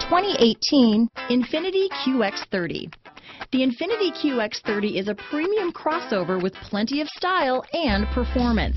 2018 Infiniti QX30. The Infiniti QX30 is a premium crossover with plenty of style and performance.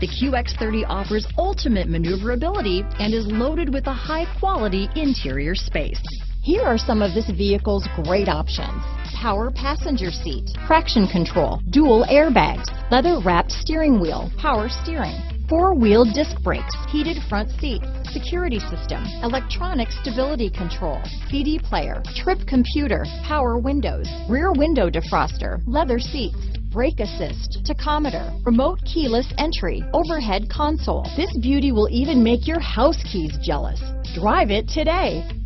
The QX30 offers ultimate maneuverability and is loaded with a high-quality interior space. Here are some of this vehicle's great options. Power passenger seat, traction control, dual airbags, leather wrapped steering wheel, power steering, four-wheel disc brakes, heated front seat, security system, electronic stability control, CD player, trip computer, power windows, rear window defroster, leather seats, brake assist, tachometer, remote keyless entry, overhead console. This beauty will even make your house keys jealous. Drive it today.